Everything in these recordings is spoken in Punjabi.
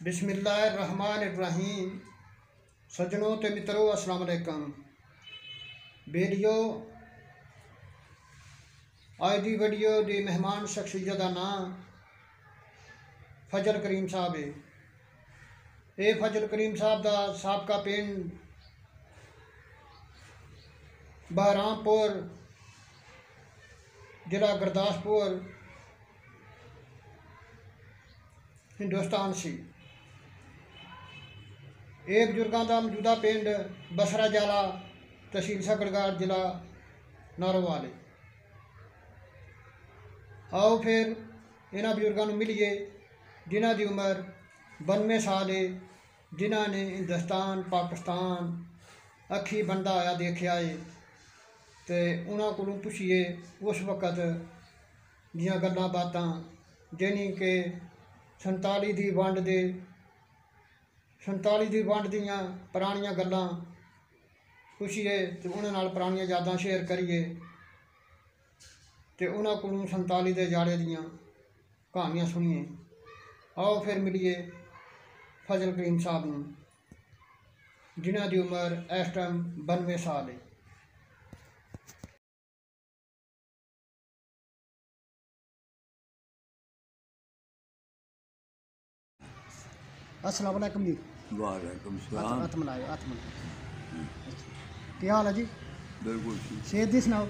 ਬਿਸਮਿਲ੍ਲਾਹਿਰਰਹਿਮਾਨਿਰਰਹੀਮ। ਸੱਜਣੋ ਤੇ ਮਿੱਤਰੋ, ਅਸਲਾਮ ਅਲੈਕਮ। ਵੀਡੀਓ, ਅੱਜ ਦੀ ਵੀਡੀਓ ਦੀ ਮਹਿਮਾਨ ਸ਼ਖਸੀਅਤ ਦਾ ਨਾਮ ਫਜ਼ਲ ਕਰੀਮ ਸਾਹਿਬ ਹੈ ਇਹ ਫਜ਼ਲ ਕਰੀਮ ਸਾਹਿਬ ਦਾ ਸਾਬਕਾ ਪਿੰਡ ਬਹਰਾਮਪੁਰ, ਜ਼ਿਲ੍ਹਾ ਗੁਰਦਾਸਪੁਰ, ਹਿੰਦੁਸਤਾਨ ਸੀ। ਇਹ ਬਜ਼ੁਰਗਾਂ ਦਾ ਮੌਜੂਦਾ ਪਿੰਡ ਬਸਰਾ ਜਾਲਾ ਤਹਿਸੀਲ ਸਕੜਗਾੜ ਜ਼ਿਲ੍ਹਾ ਨਾਰੋਵਾਲ। ਹੈ ਆਓ ਫਿਰ ਇਹਨਾਂ ਬਜ਼ੁਰਗਾਂ ਨੂੰ ਮਿਲੀਏ, ਜਿਨ੍ਹਾਂ ਦੀ ਉਮਰ 92 ਸਾਲ ਹੈ ਜਿਨ੍ਹਾਂ ਨੇ ਹਿੰਦੁਸਤਾਨ, ਪਾਕਿਸਤਾਨ ਅੱਖੀ ਬੰਦਾ ਆਇਆ ਦੇਖਿਆ ਏ ਤੇ ਉਹਨਾਂ ਕੋਲੋਂ ਪੁੱਛੀਏ ਉਸ ਵਕਤ ਦੀਆਂ ਗੱਲਾਂ ਬਾਤਾਂ ਜਿਹਨੀ ਕਿ 47 ਦੀ ਵੰਡ ਦੇ 47 ਦੀ ਵੰਡ ਦੀਆਂ ਪੁਰਾਣੀਆਂ ਗੱਲਾਂ ਪੁੱਛੀਏ ਤੇ ਉਹਨਾਂ ਨਾਲ ਪੁਰਾਣੀਆਂ ਯਾਦਾਂ ਸ਼ੇਅਰ ਕਰੀਏ ਤੇ ਉਹਨਾਂ ਕੋਲੋਂ 47 ਦੇ ਜਾੜੇ ਦੀਆਂ ਕਹਾਣੀਆਂ ਸੁਣੀਏ। ਆਓ ਫਿਰ ਮਿਲੀਏ ਫਜ਼ਲ ਕਰੀਮ ਸਾਹਿਬ ਨੂੰ, ਜਿਨ੍ਹਾਂ ਦੀ ਉਮਰ ਇਸ ਟਾਈਮ 92 ਸਾਲ ਹੈ ਅਸਲਾਮ ਵਾਲੇਕਮ ਜੀ। ਵਾਲੇਕਮ ਹੱਥ ਸਲਾਮ ਹੱਥ ਮਿਲਾਇਓ ਹੱਥ ਮਿਲਾਇਓ ਕੀ ਹਾਲ ਹੈ ਜੀ ਬਿਲਕੁਲ ਠੀਕ ਸਿਹਤ ਦੀ ਸੁਣਾਓ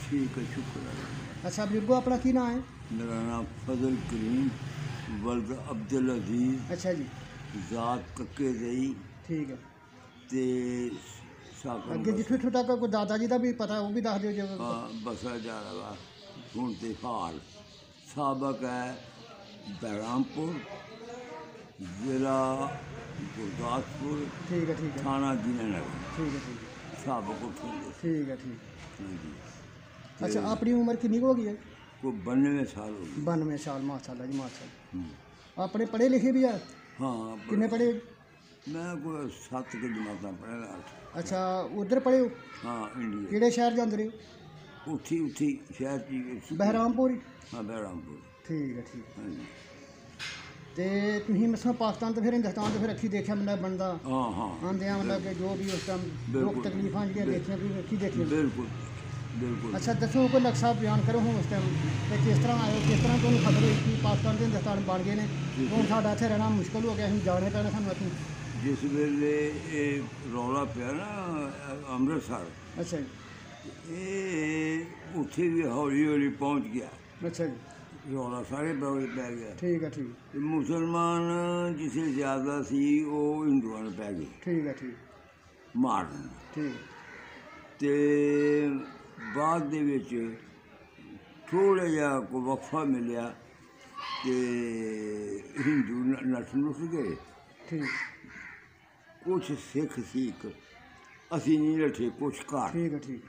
ਠੀਕ ਹੈ ਸ਼ੁਕਰ ਹੈ ਅੱਛਾ ਬਜ਼ੁਰਗੋ ਆਪਣਾ ਕੀ ਨਾਮ ਹੈ ਮੇਰਾ ਨਾਮ ਫਜ਼ਲ ਕਰੀਮ ਵਲਦ ਅਬਦੁਲ ਅਜ਼ੀਜ਼ ਅੱਛਾ ਜੀ ਜ਼ਾਤ ਕੱਕੇ ਦਈ ਠੀਕ ਹੈ ਤੇ ਸਾਕਰ ਅੱਗੇ ਜਿੱਥੇ ਜਿੱਥੇ ਤੱਕ ਕੋਈ ਦਾਦਾ ਜੀ ਦਾ ਵੀ ਪਤਾ ਉਹ ਵੀ ਦੱਸ ਦਿਓ ਜੇ ਬਸਾ ਜਾ ਰਹਾ ਹੁਣ ਤੇ ਹਾਲ ਸਾਬਕ ਹੈ ਬਹਿਰਾਮਪੁਰ ਜ਼ਿਲ੍ਹਾ ਗੁਰਦਾਸਪੁਰ ਠੀਕ ਹੈ ਠੀਕ ਹੈ। ਥਾਣਾ ਦੀਨਾਨਗਰ। ਠੀਕ ਹੈ ਠੀਕ ਹੈ। ਸਾਬਕ ਉੱਥੋਂ ਦੇ ਠੀਕ ਹੈ ਠੀਕ। ਹਾਂਜੀ। ਅੱਛਾ ਆਪਣੀ ਉਮਰ ਕਿੰਨੀ ਕੁ ਹੋ ਗਈ ਹੈ? ਕੋਈ 92 ਸਾਲ ਹੋ ਗਏ। 92 ਸਾਲ ਮਾਸ਼ਾਅੱਲਾ ਜੀ ਮਾਸ਼ਾਅੱਲਾ। ਹੂੰ। ਆਪਣੇ ਪੜ੍ਹੇ ਲਿਖੇ ਵੀ ਆ? ਹਾਂ ਕਿੰਨੇ ਪੜ੍ਹੇ? ਮੈਂ ਕੋਈ ਸੱਤ ਕੁ ਜਮਾਤਾਂ ਪੜ੍ਹਿਆ ਅੱਠ ਅੱਛਾ ਉਧਰ ਪੜ੍ਹੇ ਹੋ? ਹਾਂ ਇੰਡੀਆ। ਕਿਹੜੇ ਸ਼ਹਿਰ ਜਾਂਦੇ ਰਹੇ ਹੋ? ਉੱਥੀ ਉੱਥੀ ਸ਼ਹਿਰ ਚ ਬਹਿਰਾਮਪੁਰ ਹੀ? ਹਾਂ ਬਹਿਰਾਮਪੁਰ। ਠੀਕ ਹੈ ਠੀਕ ਹੈ। ਹਾਂਜੀ। ਤੇ ਤੁਸੀਂ ਮਸਾ ਪਾਕਿਸਤਾਨ ਤੋਂ ਫਿਰ ਹਿੰਦੁਸਤਾਨ ਤੋਂ ਫਿਰ ਅੱਖੀ ਦੇਖਿਆ ਬੰਦਾ। ਬਣਦਾ ਹਾਂ ਹਾਂ। ਆਂਦੇ ਆ ਮਤਲਬ ਕਿ ਜੋ ਵੀ ਉਸ ਟਾਈਮ ਬਿਲਕੁਲ। ਤਕਲੀਫਾਂ ਜਿਹੜੀਆਂ ਦੇਖੀਆਂ ਵੀ ਅੱਖੀ ਦੇਖੀਆਂ। ਬਿਲਕੁਲ ਬਿਲਕੁਲ। ਅੱਛਾ ਦੱਸੋ ਕੋਈ ਨਕਸ਼ਾ ਬਿਆਨ ਕਰੋ ਹੁਣ ਉਸ ਟਾਈਮ ਤੇ ਕਿਸ ਤਰ੍ਹਾਂ ਆਏ ਕਿਸ ਤਰ੍ਹਾਂ ਤੁਹਾਨੂੰ ਖਬਰ ਹੋਈ ਕਿ ਪਾਕਿਸਤਾਨ ਤੇ ਹਿੰਦੁਸਤਾਨ ਬਣ ਗਏ ਨੇ? ਹੁਣ ਸਾਡਾ ਇੱਥੇ ਰਹਿਣਾ ਮੁਸ਼ਕਲ ਹੋ ਗਿਆ ਅਸੀਂ ਜਾਣੇ ਪੈਣਾ ਸਾਨੂੰ ਇੱਥੋਂ। ਜਿਸ ਵੇਲੇ ਇਹ ਰੌਲਾ ਪਿਆ ਨਾ ਅ- ਅੰਮ੍ਰਿਤਸਰ। ਅੱਛਾ ਜੀ। ਇਹ ਉੱਥੇ ਵੀ ਹੌਲੀ ਹੌਲੀ ਪਹੁੰਚ ਗਿਆ। ਅੱਛਾ ਜੀ। ਰੌਲਾ ਸਾਰੇ ਬੌਲੇ ਪੈ ਗਿਆ। ਠੀਕ ਹੈ ਠੀਕ। ਤੇ ਮੁਸਲਮਾਨ ਜਿਸੇ ਜ਼ਿਆਦਾ ਸੀ ਉਹ ਹਿੰਦੂਆਂ ਨੂੰ ਪੈ ਗਏ। ਠੀਕ ਹੈ ਠੀਕ। ਮਾਰਨ ਠੀਕ। ਤੇ ਬਾਅਦ ਦੇ ਵਿੱਚ ਥੋੜਾ ਜਿਹਾ ਕੋ ਵਕਫਾ ਮਿਲਿਆ ਤੇ ਹਿੰਦੂ ਨ- ਨੱਠ ਨੁੱਠ ਗਏ। ਠੀਕ। ਕੁਛ ਸਿੱਖ ਸੀ ਇੱਕ ਅਸੀਂ ਨਹੀਂ ਨੱਠੇ ਕੁਛ ਘਰ। ਠੀਕ ਹੈ ਠੀਕ।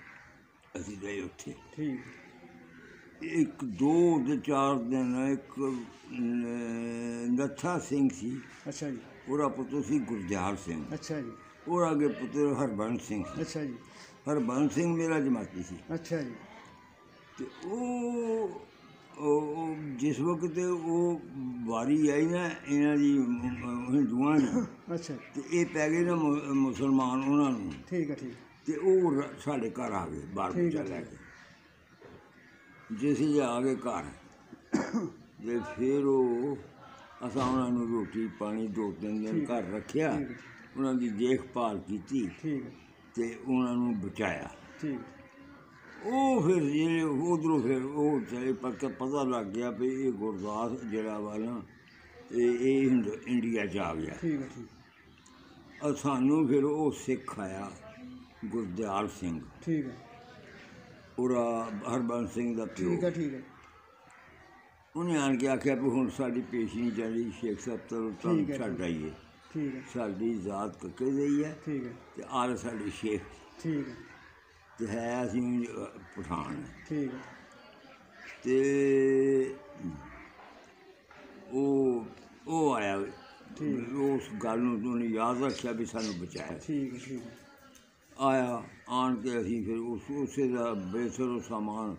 ਅਸੀਂ ਗਏ ਉੱਥੇ। ਠੀਕ। ਇੱਕ ਦੋ ਤੇ ਚਾਰ ਦਿਨ ਇੱਕ ਅਮ, ਨੱਥਾ ਸਿੰਘ ਸੀ। ਅੱਛਾ ਜੀ। ਉਹਦਾ ਪੁੱਤਰ ਸੀ ਗੁਰਦਿਆਲ ਸਿੰਘ। ਅੱਛਾ ਜੀ। ਉਹਦਾ ਅੱਗੇ ਪੁੱਤਰ ਹਰਬੰਸ ਸਿੰਘ ਸੀ। ਅੱਛਾ ਜੀ। ਹਰਬੰਸ ਸਿੰਘ ਮੇਰਾ ਜਮਾਤੀ ਸੀ। ਅੱਛਾ ਜੀ। ਤੇ ਉਹ ਉਹ- ਉਹ ਜਿਸ ਵਕਤ ਉਹ ਵਾਰੀ ਆਈ ਨਾ ਇਹਨਾਂ ਦੀ ਅਮ, ਅਮ, ਹਿੰਦੂਆਂ ਦੀ ਅੱਛਾ ਤੇ ਇਹ ਪੈ ਗਏ ਨਾ ਮੁ- ਮੁਸਲਮਾਨ ਉਹਨਾਂ ਨੂੰ। ਠੀਕ ਹੈ ਠੀਕ ਤੇ ਉਹ ਰ- ਸਾਡੇ ਘਰ ਆ ਗਏ ਬਾਹਰ ਠੀਕ ਹੈ, ਲੈ ਕੇ ਜਿਸ ਹੀ ਆ ਗਏ ਘਰ ਤੇ ਫਿਰ ਉਹ ਅਸਾਂ ਉਹਨਾਂ ਨੂੰ ਰੋਟੀ ਪਾਣੀ ਦੋ ਤਿੰਨ ਦਿਨ ਘਰ ਰੱਖਿਆ। ਉਹਨਾਂ ਦੀ ਦੇਖਭਾਲ ਕੀਤੀ ਠੀਕ ਤੇ ਉਹਨਾਂ ਨੂੰ ਬਚਾਇਆ। ਠੀਕ ਉਹ ਫਿਰ ਜਿਹੜੇ ਉਧਰੋਂ ਫਿਰ ਉਹ ਚਲੇ ਪੱਕਾ ਪਤਾ ਲੱਗ ਗਿਆ ਵੀ ਇਹ ਗੁਰਦਾਸ ਜਿਹੜਾ ਵਾ ਨਾ ਇਹ ਇਹ ਹਿੰਦ- ਇੰਡੀਆ ਚ ਆ ਗਿਆ। ਠੀਕ ਹੈ ਠੀਕ ਸਾਨੂੰ ਫਿਰ ਉਹ ਸਿੱਖ ਆਇਆ ਗੁਰਦਿਆਲ ਸਿੰਘ। ਠੀਕ ਹੈ। ਉਹਦਾ ਹਰਬੰਸ ਸਿੰਘ ਦਾ ਪਿਓ। ਠੀਕ ਹੈ ਠੀਕ ਹੈ। ਉਹਨੇ ਆਣ ਕੇ ਆਖਿਆ ਵੀ ਹੁਣ ਸਾਡੀ ਪੇਸ਼ ਨਹੀਂ ਚੱਲੀ ਸ਼ੇਖ ਸਾਹਿਬ ਤੋਂ ਠੀਕ ਹੈ, ਛੱਡ ਆਈਏ। ਠੀਕ ਹੈ। ਸਾਡੀ ਜ਼ਾਤ ਕੱਕੇ ਗਈ ਹੈ ਠੀਕ ਹੈ। ਤੇ ਆਲ ਸਾਡੀ ਸ਼ੇਖ। ਠੀਕ ਹੈ। ਤੇ ਹੈ ਅਸੀਂ ਪਠਾਨ। ਠੀਕ ਹੈ। ਤੇ ਉਹ ਉਹ ਆਇਆ। ਠੀਕ। ਉਸ ਗੱਲ ਨੂੰ ਉਹਨੇ ਯਾਦ ਰੱਖਿਆ ਵੀ ਸਾਨੂੰ ਬਚਾਇਆ। ਠੀਕ ਹੈ ਠੀਕ ਹੈ। ਆਇਆ ਆਣ ਕੇ ਅਸੀਂ ਫਿਰ ਉਸ ਉਸੇ ਦਾ ਬੇਸਰੋ ਸਮਾਨ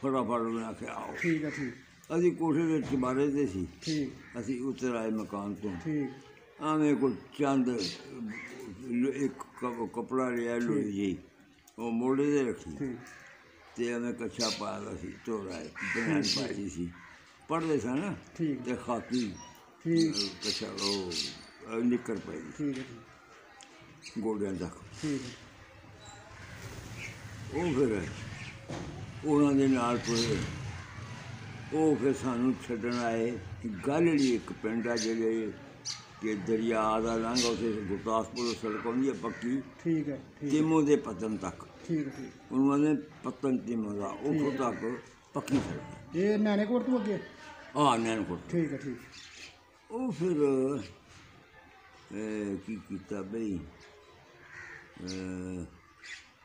ਫਟਾਫਟ ਉਹਨੇ ਆਖਿਆ ਆਓ। ਠੀਕ ਹੈ ਠੀਕ। ਅਸੀਂ ਕੋਠੇ ਦੇ ਚਬਾਰੇ ਤੇ ਸੀ। ਠੀਕ। ਅਸੀਂ ਉਤਰ ਆਏ ਮਕਾਨ ਤੋਂ। ਠੀਕ। ਆਵੇਂ ਕੋਈ ਚੰਦ ਲ- ਇੱਕ ਕ- ਕਪੜਾ ਲਿਆ ਲੋਈ ਜੀ ਉਹ ਮੋਢੇ ਤੇ ਰੱਖੀ। ਠੀਕ। ਤੇ ਐਵੇਂ ਕੱਛਾ ਪਾਇਆ ਦਾ ਸੀ ਤੋਰਾ ਬਨਾਨ ਪਾਈ ਸੀ। ਪੜਦੇ ਸਨ ਨਾ? ਠੀਕ। ਤੇ ਖਾਕੀ। ਠੀਕ। ਅਹ, ਕੱਛਾ ਉਹ ਅਹ, ਨਿੱਕਰ ਪਈ। ਠੀਕ ਹੈ ਠੀਕ। ਗੋਡਿਆਂ ਤੱਕ। ਠੀਕ ਹੈ। ਉਹ ਫਿਰ ਉਹਨਾਂ ਦੇ ਨਾਲ ਤੁਰੇ। ਉਹ ਫਿਰ ਸਾਨੂੰ ਛੱਡਣ ਆਏ। ਗੱਲ ਲਈ ਇੱਕ ਪਿੰਡ ਆ ਜਿਹੜੇ ਕਿ ਦਰਿਆ ਦਾ ਲੰਘ ਉਸੇ ਗੁਰਦਾਸਪੁਰ ਸੜਕ ਆਉਂਦੀ ਹੈ ਪੱਕੀ। ਠੀਕ ਹੈ ਠੀਕ ਤਿਮੋ ਦੇ ਪਤਨ ਤੱਕ। ਠੀਕ ਹੈ, ਠੀਕ। ਉਹਨਾਂ ਨੇ ਪਤਨ ਤਿਮੋ ਦਾ। ਉੱਥੋਂ ਤੱਕ ਪੱਕੀ ਸੜਕ ਇਹ ਨਾਨੇਕੋਟ ਤੋਂ ਅੱਗੇ? ਆ ਨੈਣਕੋਟ। ਠੀਕ ਹੈ ਠੀਕ। ਉਹ ਫਿਰ ਕੀ ਕੀਤਾ ਬਈ?